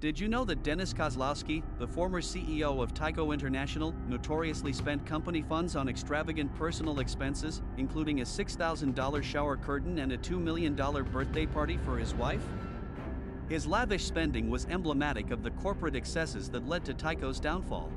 Did you know that Dennis Kozlowski, the former CEO of Tyco International, notoriously spent company funds on extravagant personal expenses, including a $6,000 shower curtain and a $2 million birthday party for his wife? His lavish spending was emblematic of the corporate excesses that led to Tyco's downfall.